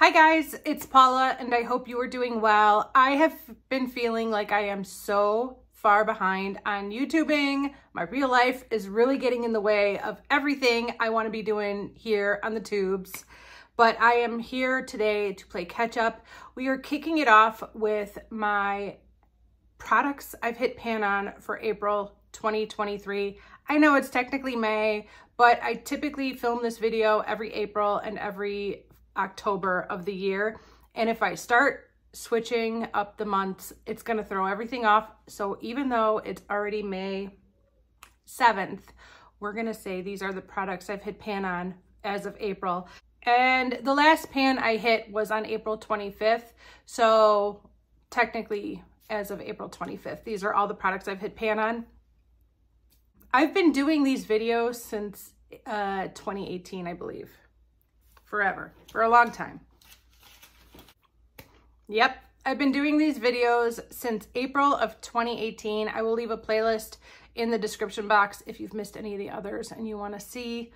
Hi guys, it's Paula and I hope you are doing well. I have been feeling like I am so far behind on YouTubing. My real life is really getting in the way of everything I want to be doing here on the tubes. But I am here today to play catch up. We are kicking it off with my products I've hit pan on for April 2023. I know it's technically May, but I typically film this video every April and every October of the year. And if I start switching up the months, it's going to throw everything off. So even though it's already May 7th, we're going to say these are the products I've hit pan on as of April. And the last pan I hit was on April 25th. So technically as of April 25th, these are all the products I've hit pan on. I've been doing these videos since uh, 2018, I believe forever, for a long time. Yep, I've been doing these videos since April of 2018. I will leave a playlist in the description box if you've missed any of the others and you want to see,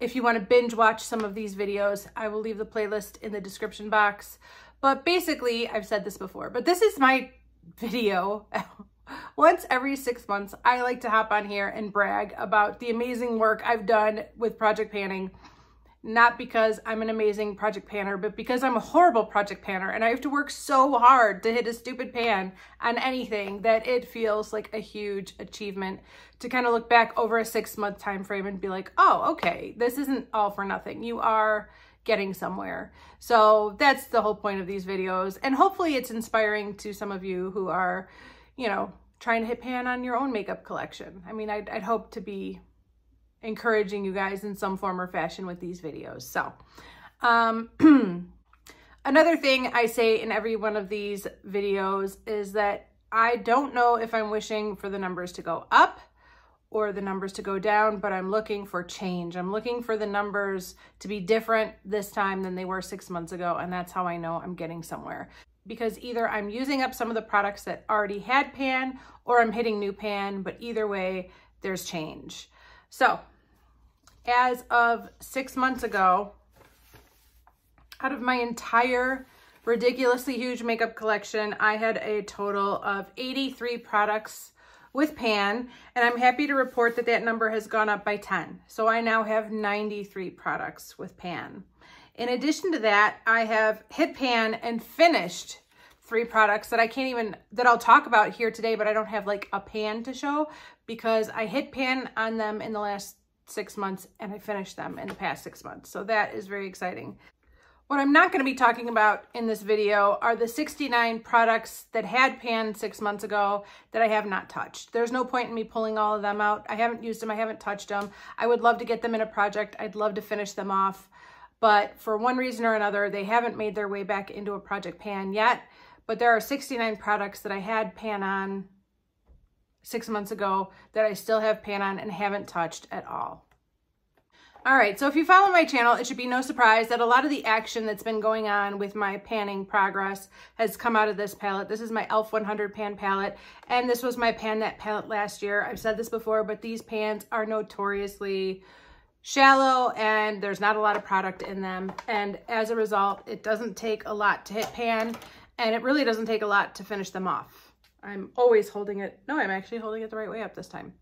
if you want to binge watch some of these videos, I will leave the playlist in the description box. But basically, I've said this before, but this is my video. Once every six months, I like to hop on here and brag about the amazing work I've done with project panning not because I'm an amazing project panner, but because I'm a horrible project panner and I have to work so hard to hit a stupid pan on anything that it feels like a huge achievement to kind of look back over a six month time frame and be like, oh, okay, this isn't all for nothing. You are getting somewhere. So that's the whole point of these videos. And hopefully it's inspiring to some of you who are, you know, trying to hit pan on your own makeup collection. I mean, I'd, I'd hope to be encouraging you guys in some form or fashion with these videos. So, um, another thing I say in every one of these videos is that I don't know if I'm wishing for the numbers to go up or the numbers to go down, but I'm looking for change. I'm looking for the numbers to be different this time than they were six months ago, and that's how I know I'm getting somewhere. Because either I'm using up some of the products that already had pan or I'm hitting new pan, but either way, there's change. So as of six months ago, out of my entire ridiculously huge makeup collection, I had a total of 83 products with Pan, and I'm happy to report that that number has gone up by 10. So I now have 93 products with Pan. In addition to that, I have hit Pan and finished three products that I can't even, that I'll talk about here today, but I don't have like a pan to show because I hit pan on them in the last six months and I finished them in the past six months. So that is very exciting. What I'm not going to be talking about in this video are the 69 products that had pan six months ago that I have not touched. There's no point in me pulling all of them out. I haven't used them. I haven't touched them. I would love to get them in a project. I'd love to finish them off. But for one reason or another, they haven't made their way back into a project pan yet. But there are 69 products that I had pan on six months ago that I still have pan on and haven't touched at all. All right, so if you follow my channel, it should be no surprise that a lot of the action that's been going on with my panning progress has come out of this palette. This is my e.l.f. 100 pan palette, and this was my Pan That palette last year. I've said this before, but these pans are notoriously shallow and there's not a lot of product in them. And as a result, it doesn't take a lot to hit pan, and it really doesn't take a lot to finish them off. I'm always holding it. No, I'm actually holding it the right way up this time.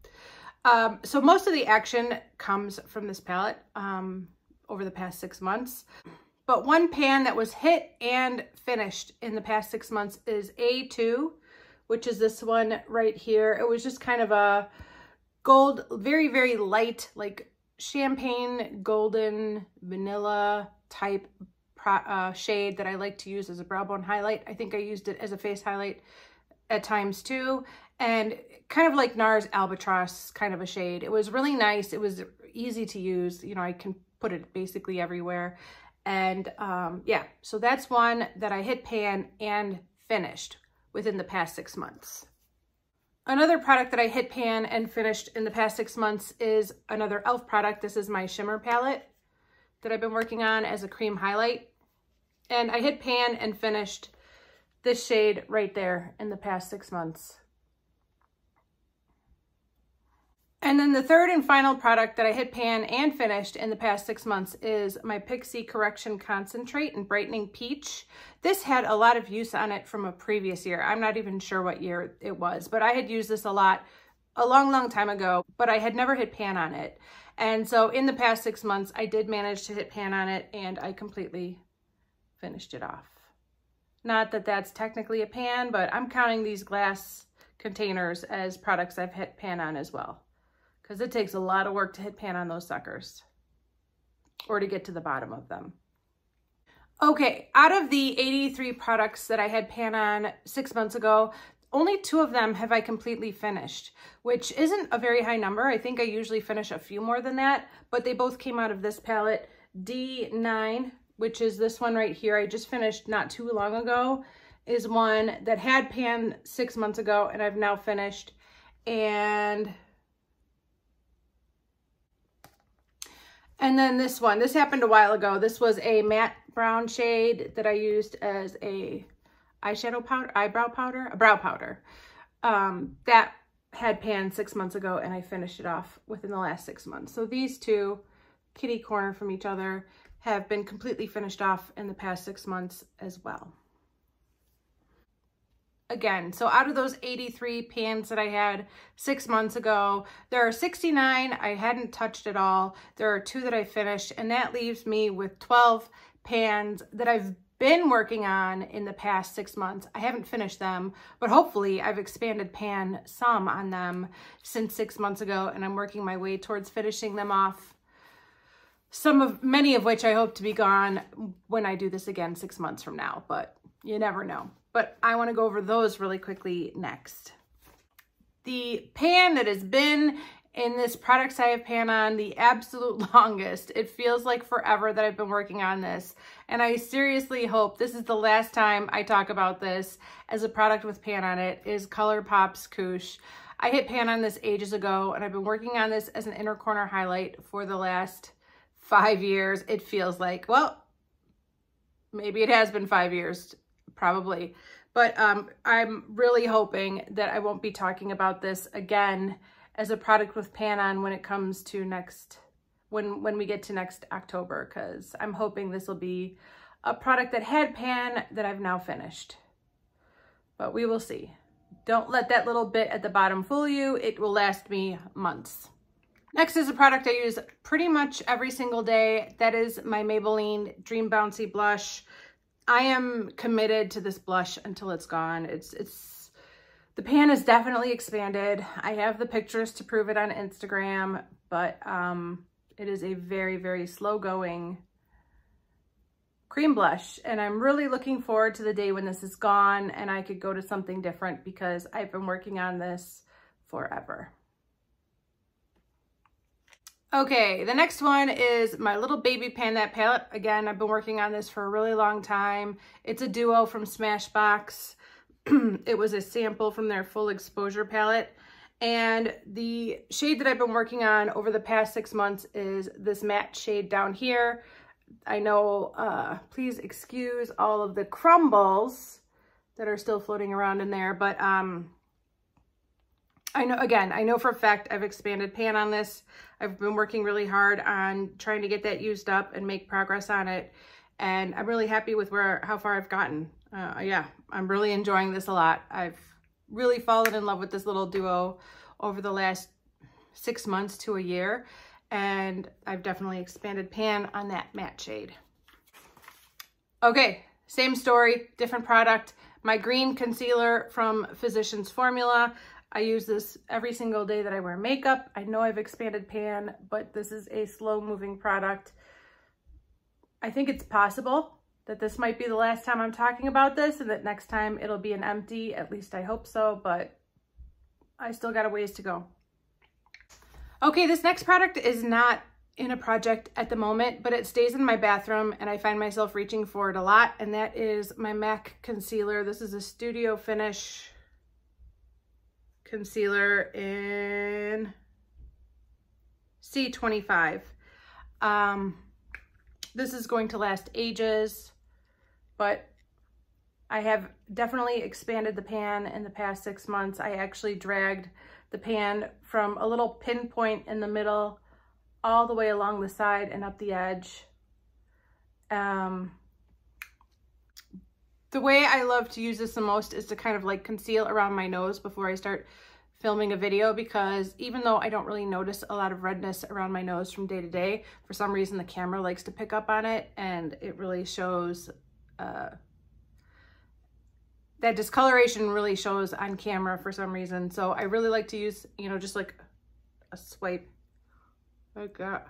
Um, so most of the action comes from this palette um, over the past six months. But one pan that was hit and finished in the past six months is A2, which is this one right here. It was just kind of a gold, very, very light, like champagne, golden, vanilla type uh, shade that I like to use as a brow bone highlight. I think I used it as a face highlight at times too. And kind of like NARS Albatross kind of a shade. It was really nice. It was easy to use. You know, I can put it basically everywhere. And um, yeah, so that's one that I hit pan and finished within the past six months. Another product that I hit pan and finished in the past six months is another e.l.f. product. This is my shimmer palette that I've been working on as a cream highlight. And I hit pan and finished this shade right there in the past six months. And then the third and final product that I hit pan and finished in the past six months is my Pixi Correction Concentrate in Brightening Peach. This had a lot of use on it from a previous year. I'm not even sure what year it was, but I had used this a lot a long, long time ago, but I had never hit pan on it. And so in the past six months, I did manage to hit pan on it and I completely finished it off. Not that that's technically a pan, but I'm counting these glass containers as products I've hit pan on as well because it takes a lot of work to hit pan on those suckers or to get to the bottom of them. Okay, out of the 83 products that I had pan on six months ago, only two of them have I completely finished, which isn't a very high number. I think I usually finish a few more than that, but they both came out of this palette, D9, which is this one right here. I just finished not too long ago, is one that had pan six months ago and I've now finished. And And then this one, this happened a while ago. This was a matte brown shade that I used as a eyeshadow powder, eyebrow powder, a brow powder. Um, that had pan six months ago and I finished it off within the last six months. So these two, kitty corner from each other, have been completely finished off in the past six months as well again. So out of those 83 pans that I had six months ago, there are 69 I hadn't touched at all. There are two that I finished, and that leaves me with 12 pans that I've been working on in the past six months. I haven't finished them, but hopefully I've expanded pan some on them since six months ago, and I'm working my way towards finishing them off. Some of, many of which I hope to be gone when I do this again six months from now, but you never know but I want to go over those really quickly next. The pan that has been in this Products I have pan on the absolute longest. It feels like forever that I've been working on this. And I seriously hope this is the last time I talk about this as a product with pan on it is ColourPop's Koosh. I hit pan on this ages ago and I've been working on this as an inner corner highlight for the last five years. It feels like, well, maybe it has been five years probably. But um, I'm really hoping that I won't be talking about this again as a product with pan on when it comes to next, when, when we get to next October, because I'm hoping this will be a product that had pan that I've now finished. But we will see. Don't let that little bit at the bottom fool you. It will last me months. Next is a product I use pretty much every single day. That is my Maybelline Dream Bouncy Blush. I am committed to this blush until it's gone. It's, it's, the pan is definitely expanded. I have the pictures to prove it on Instagram, but um, it is a very, very slow going cream blush. And I'm really looking forward to the day when this is gone and I could go to something different because I've been working on this forever. Okay, the next one is my little baby pan that palette. Again, I've been working on this for a really long time. It's a duo from Smashbox. it was a sample from their full exposure palette. And the shade that I've been working on over the past six months is this matte shade down here. I know, uh, please excuse all of the crumbles that are still floating around in there, but um, I know, again, I know for a fact I've expanded pan on this. I've been working really hard on trying to get that used up and make progress on it. And I'm really happy with where how far I've gotten. Uh, yeah, I'm really enjoying this a lot. I've really fallen in love with this little duo over the last six months to a year. And I've definitely expanded pan on that matte shade. Okay, same story, different product. My green concealer from Physicians Formula. I use this every single day that I wear makeup. I know I've expanded pan, but this is a slow moving product. I think it's possible that this might be the last time I'm talking about this and that next time it'll be an empty, at least I hope so, but I still got a ways to go. Okay, this next product is not in a project at the moment, but it stays in my bathroom and I find myself reaching for it a lot, and that is my MAC concealer. This is a Studio Finish concealer in C25. Um, this is going to last ages, but I have definitely expanded the pan in the past six months. I actually dragged the pan from a little pinpoint in the middle all the way along the side and up the edge. Um, the way I love to use this the most is to kind of like conceal around my nose before I start filming a video because even though I don't really notice a lot of redness around my nose from day to day, for some reason the camera likes to pick up on it and it really shows, uh, that discoloration really shows on camera for some reason. So I really like to use, you know, just like a swipe like that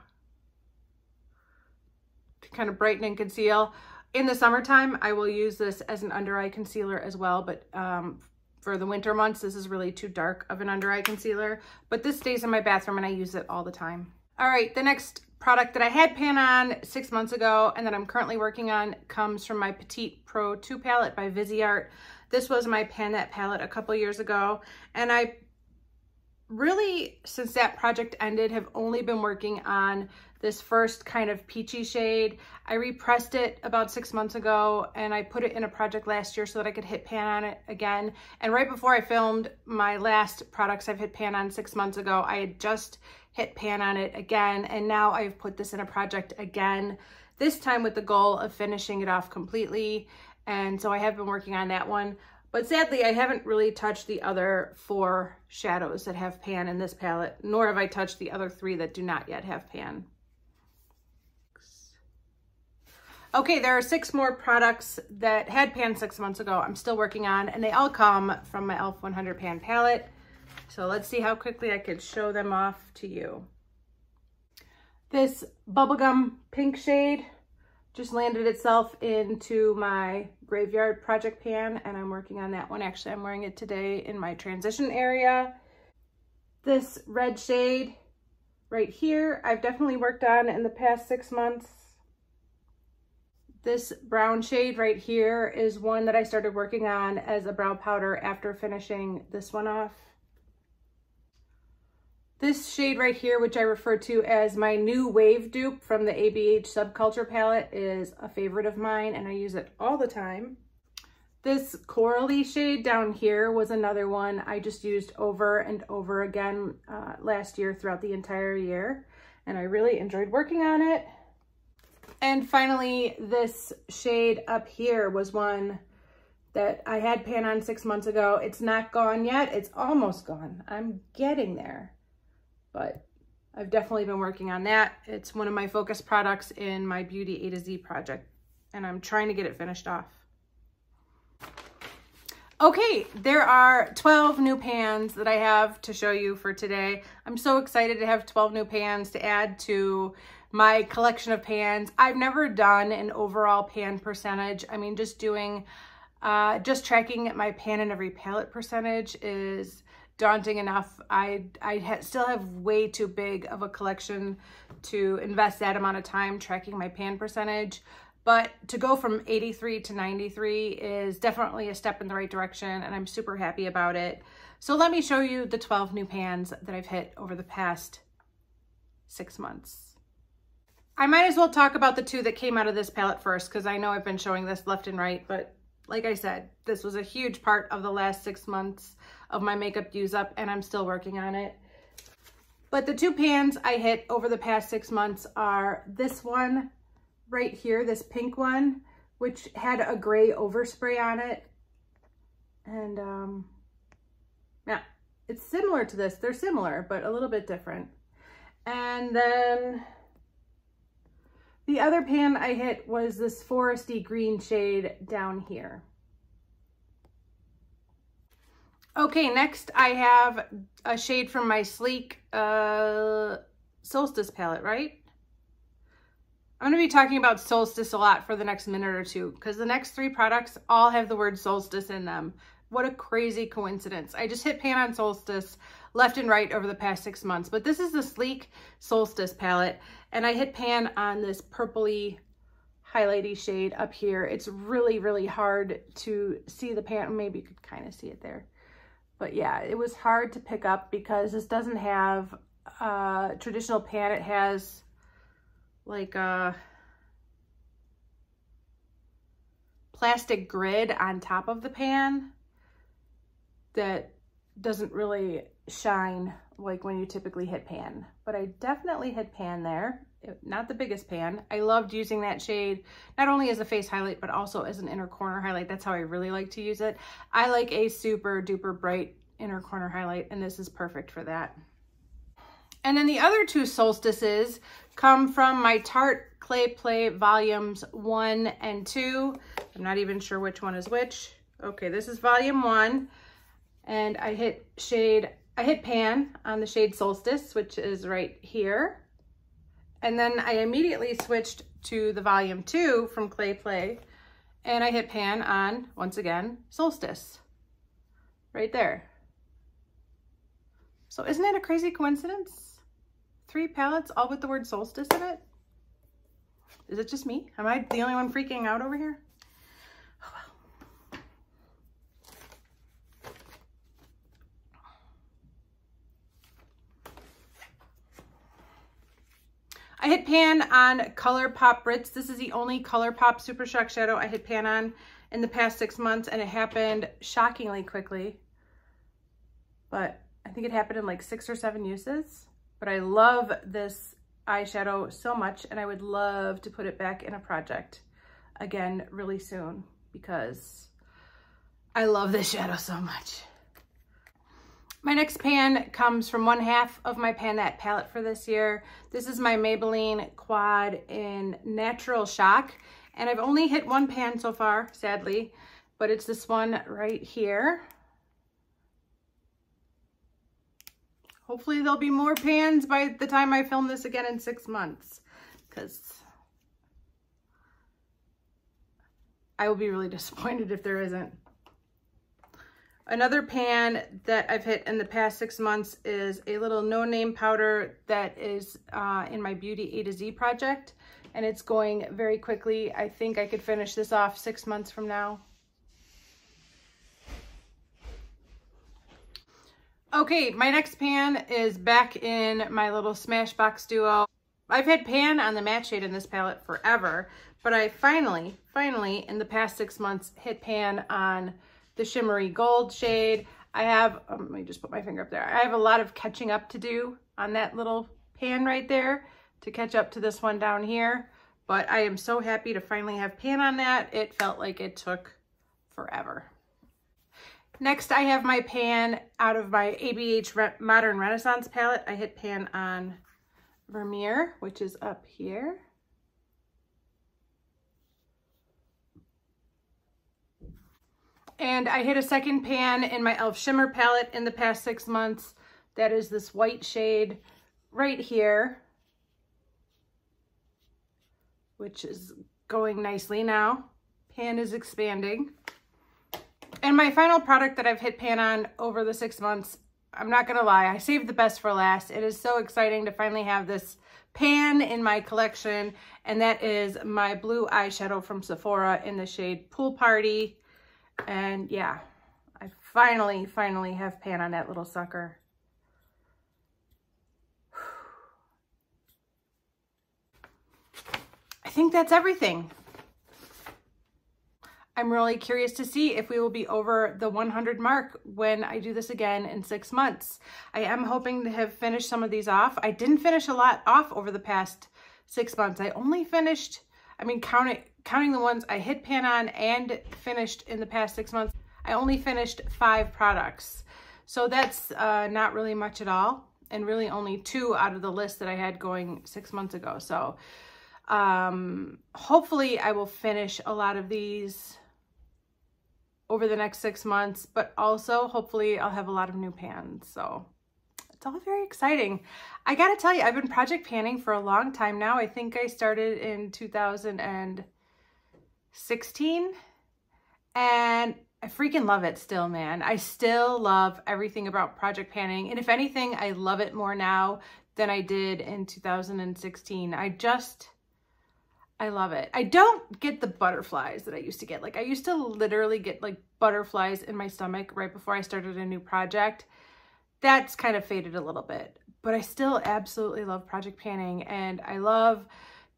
to kind of brighten and conceal. In the summertime, I will use this as an under eye concealer as well, but um, for the winter months, this is really too dark of an under eye concealer, but this stays in my bathroom and I use it all the time. All right, the next product that I had pan on six months ago and that I'm currently working on comes from my Petite Pro 2 palette by Viseart. This was my Pan That palette a couple years ago and I really, since that project ended, have only been working on this first kind of peachy shade. I repressed it about six months ago and I put it in a project last year so that I could hit pan on it again. And right before I filmed my last products I've hit pan on six months ago, I had just hit pan on it again. And now I've put this in a project again, this time with the goal of finishing it off completely. And so I have been working on that one. But sadly, I haven't really touched the other four shadows that have pan in this palette, nor have I touched the other three that do not yet have pan. Okay, there are six more products that had pan six months ago I'm still working on, and they all come from my e.l.f. 100 pan palette. So let's see how quickly I could show them off to you. This bubblegum pink shade just landed itself into my graveyard project pan and I'm working on that one. Actually, I'm wearing it today in my transition area. This red shade right here, I've definitely worked on in the past six months. This brown shade right here is one that I started working on as a brow powder after finishing this one off. This shade right here, which I refer to as my new wave dupe from the ABH Subculture palette is a favorite of mine and I use it all the time. This corally shade down here was another one I just used over and over again uh, last year throughout the entire year and I really enjoyed working on it. And finally, this shade up here was one that I had pan on six months ago. It's not gone yet. It's almost gone. I'm getting there but I've definitely been working on that. It's one of my focus products in my Beauty A to Z project, and I'm trying to get it finished off. Okay, there are 12 new pans that I have to show you for today. I'm so excited to have 12 new pans to add to my collection of pans. I've never done an overall pan percentage. I mean, just doing, uh, just tracking my pan in every palette percentage is daunting enough. I, I ha still have way too big of a collection to invest that amount of time tracking my pan percentage. But to go from 83 to 93 is definitely a step in the right direction and I'm super happy about it. So let me show you the 12 new pans that I've hit over the past six months. I might as well talk about the two that came out of this palette first because I know I've been showing this left and right, but like I said, this was a huge part of the last six months of my makeup use up and I'm still working on it. But the two pans I hit over the past six months are this one right here, this pink one, which had a gray overspray on it. And um, yeah, it's similar to this. They're similar, but a little bit different. And then the other pan I hit was this foresty green shade down here. Okay, next I have a shade from my Sleek uh, Solstice palette, right? I'm going to be talking about Solstice a lot for the next minute or two because the next three products all have the word Solstice in them. What a crazy coincidence. I just hit pan on Solstice left and right over the past six months, but this is the Sleek Solstice palette and I hit pan on this purpley highlighty shade up here. It's really, really hard to see the pan. Maybe you could kind of see it there. But yeah, it was hard to pick up because this doesn't have a traditional pan. It has like a plastic grid on top of the pan that doesn't really shine like when you typically hit pan, but I definitely hit pan there. Not the biggest pan. I loved using that shade, not only as a face highlight, but also as an inner corner highlight. That's how I really like to use it. I like a super duper bright inner corner highlight, and this is perfect for that. And then the other two solstices come from my Tarte Clay Play Volumes 1 and 2. I'm not even sure which one is which. Okay, this is Volume 1. And I hit shade, I hit pan on the shade Solstice, which is right here. And then I immediately switched to the Volume 2 from Clay Play. And I hit pan on, once again, Solstice. Right there. So isn't that a crazy coincidence? Three palettes, all with the word solstice in it? Is it just me? Am I the only one freaking out over here? I hit pan on ColourPop Brits. This is the only ColourPop Super Shock Shadow I hit pan on in the past six months and it happened shockingly quickly. But I think it happened in like six or seven uses, but I love this eyeshadow so much and I would love to put it back in a project again really soon because I love this shadow so much. My next pan comes from one half of my Pan That palette for this year. This is my Maybelline Quad in Natural Shock. And I've only hit one pan so far, sadly, but it's this one right here. Hopefully there'll be more pans by the time I film this again in six months because I will be really disappointed if there isn't. Another pan that I've hit in the past six months is a little no-name powder that is uh, in my Beauty A to Z project and it's going very quickly. I think I could finish this off six months from now. Okay, my next pan is back in my little Smashbox Duo. I've had pan on the matte shade in this palette forever, but I finally, finally, in the past six months, hit pan on the shimmery gold shade. I have, um, let me just put my finger up there. I have a lot of catching up to do on that little pan right there to catch up to this one down here. But I am so happy to finally have pan on that. It felt like it took forever. Next, I have my pan out of my ABH Re Modern Renaissance palette. I hit pan on Vermeer, which is up here. And I hit a second pan in my e.l.f. Shimmer palette in the past six months. That is this white shade right here, which is going nicely now. Pan is expanding. And my final product that I've hit pan on over the six months, I'm not gonna lie, I saved the best for last. It is so exciting to finally have this pan in my collection, and that is my blue eyeshadow from Sephora in the shade Pool Party. And yeah, I finally, finally have pan on that little sucker. I think that's everything. I'm really curious to see if we will be over the 100 mark when I do this again in six months. I am hoping to have finished some of these off. I didn't finish a lot off over the past six months. I only finished, I mean, counting, counting the ones I hit pan on and finished in the past six months, I only finished five products. So that's uh, not really much at all. And really only two out of the list that I had going six months ago. So um, hopefully I will finish a lot of these over the next six months, but also hopefully I'll have a lot of new pans. So it's all very exciting. I gotta tell you, I've been project panning for a long time now. I think I started in 2016 and I freaking love it still, man. I still love everything about project panning. And if anything, I love it more now than I did in 2016. I just, I love it. I don't get the butterflies that I used to get. Like I used to literally get like butterflies in my stomach right before I started a new project. That's kind of faded a little bit, but I still absolutely love project panning and I love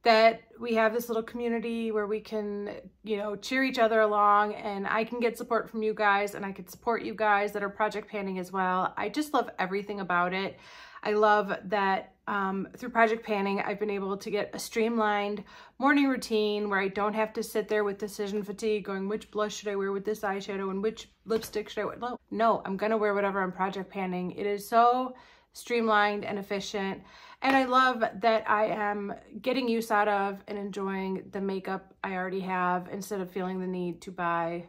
that we have this little community where we can, you know, cheer each other along and I can get support from you guys and I can support you guys that are project panning as well. I just love everything about it. I love that um, through project panning, I've been able to get a streamlined morning routine where I don't have to sit there with decision fatigue going, which blush should I wear with this eyeshadow and which lipstick should I wear? No, no I'm gonna wear whatever I'm project panning. It is so streamlined and efficient. And I love that I am getting use out of and enjoying the makeup I already have instead of feeling the need to buy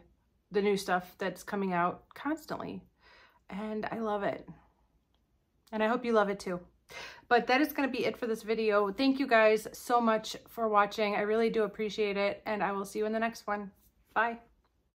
the new stuff that's coming out constantly. And I love it. And I hope you love it too. But that is going to be it for this video. Thank you guys so much for watching. I really do appreciate it. And I will see you in the next one. Bye.